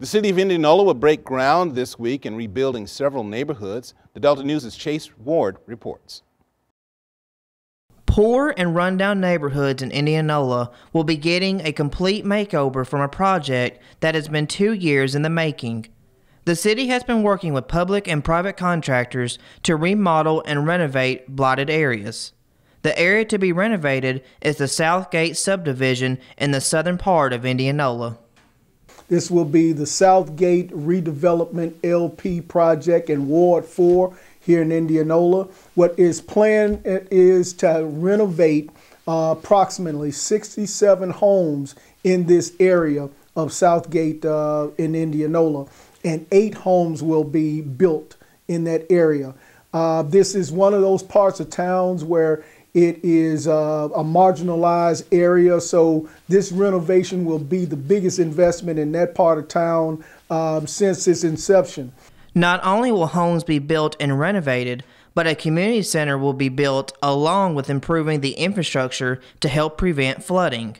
The city of Indianola will break ground this week in rebuilding several neighborhoods. The Delta News' Chase Ward reports. Poor and rundown neighborhoods in Indianola will be getting a complete makeover from a project that has been two years in the making. The city has been working with public and private contractors to remodel and renovate blighted areas. The area to be renovated is the Southgate subdivision in the southern part of Indianola. This will be the Southgate Redevelopment LP project in Ward 4 here in Indianola. What is planned is to renovate uh, approximately 67 homes in this area of Southgate uh, in Indianola, and eight homes will be built in that area. Uh, this is one of those parts of towns where it is uh, a marginalized area, so this renovation will be the biggest investment in that part of town um, since its inception. Not only will homes be built and renovated, but a community center will be built along with improving the infrastructure to help prevent flooding.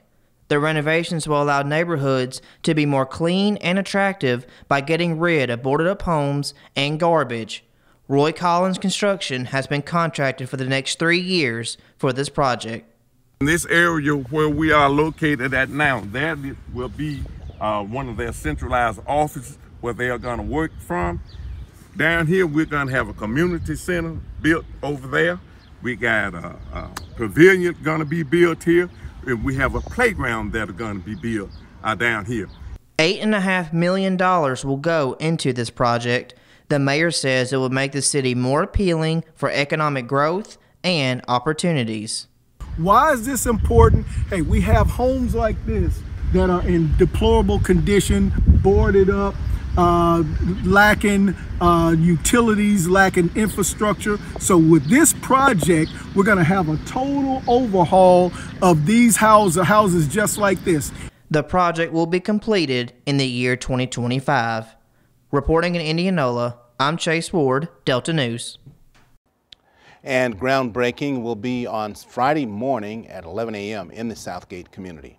The renovations will allow neighborhoods to be more clean and attractive by getting rid of boarded up homes and garbage, Roy Collins Construction has been contracted for the next three years for this project. In this area where we are located at now, that will be uh, one of their centralized offices where they are going to work from. Down here, we're going to have a community center built over there. We got a, a pavilion going to be built here. And we have a playground that are going to be built uh, down here. Eight and a half million dollars will go into this project the mayor says it will make the city more appealing for economic growth and opportunities. Why is this important? Hey, we have homes like this that are in deplorable condition, boarded up, uh, lacking uh, utilities, lacking infrastructure. So with this project, we're going to have a total overhaul of these houses, houses just like this. The project will be completed in the year 2025. Reporting in Indianola, I'm Chase Ward, Delta News. And groundbreaking will be on Friday morning at 11 a.m. in the Southgate community.